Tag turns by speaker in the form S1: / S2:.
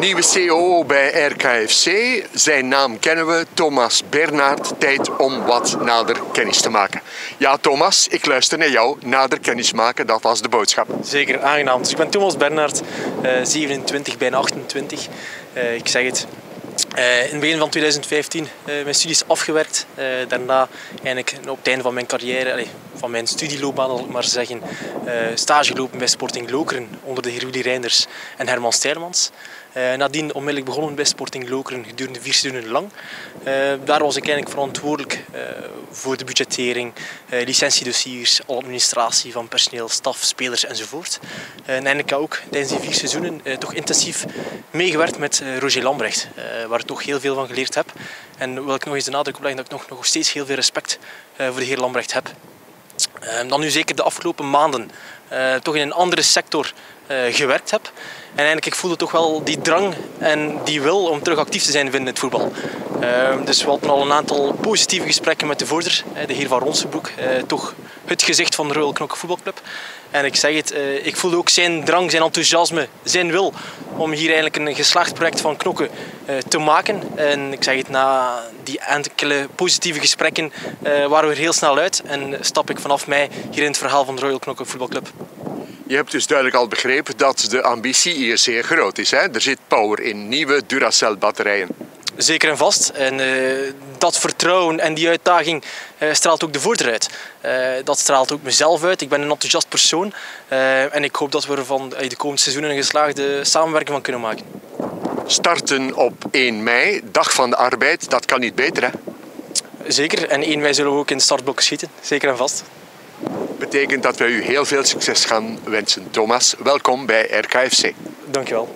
S1: Nieuwe COO bij RKFC. Zijn naam kennen we, Thomas Bernhard. Tijd om wat nader kennis te maken. Ja, Thomas, ik luister naar jou. Nader kennis maken, dat was de boodschap.
S2: Zeker, aangenaam. Dus ik ben Thomas Bernhard, uh, 27, bijna 28. Uh, ik zeg het. Uh, in het begin van 2015 uh, mijn studies afgewerkt. Uh, daarna eigenlijk op het einde van mijn carrière, van mijn studieloopbaan zal maar zeggen, stage gelopen bij Sporting Lokeren onder de heer Willy Reinders en Herman Steirmans. Uh, nadien onmiddellijk begonnen bij Sporting Lokeren gedurende vier seizoenen lang. Daar was ik eigenlijk verantwoordelijk voor de budgettering, licentiedossiers, administratie van personeel, staf, spelers enzovoort. en eigenlijk ook tijdens die vier seizoenen toch intensief meegewerkt met Roger Lambrecht, waar toch heel veel van geleerd heb. En wil ik nog eens de nadruk op dat ik nog, nog steeds heel veel respect voor de heer Lambrecht heb. dan nu zeker de afgelopen maanden toch in een andere sector gewerkt heb. En eigenlijk, ik voelde toch wel die drang en die wil om terug actief te zijn binnen het voetbal. Uh, dus we hadden al een aantal positieve gesprekken met de voorzitter, de heer Van Ronsenbroek. Uh, toch het gezicht van de Royal Knokke Voetbalclub. En ik zeg het, ik voelde ook zijn drang, zijn enthousiasme, zijn wil om hier eigenlijk een geslaagd project van Knokken te maken. En ik zeg het, na die enkele positieve gesprekken waren we er heel snel uit. En stap ik vanaf mij hier in het verhaal van de Royal Knokke Voetbalclub.
S1: Je hebt dus duidelijk al begrepen dat de ambitie hier zeer groot is. Hè? Er zit power in nieuwe Duracell batterijen.
S2: Zeker en vast. En uh, dat vertrouwen en die uitdaging uh, straalt ook de voorder uit. Uh, dat straalt ook mezelf uit. Ik ben een enthousiast persoon. en ik hoop dat we er van de komende seizoenen een geslaagde samenwerking van kunnen maken.
S1: Starten op 1 mei, dag van de arbeid, dat kan niet beter hè?
S2: Zeker. En 1 mei zullen we ook in de startblokken schieten. Zeker en vast
S1: betekent dat wij u heel veel succes gaan wensen. Thomas, welkom bij RKFC.
S2: Dankjewel.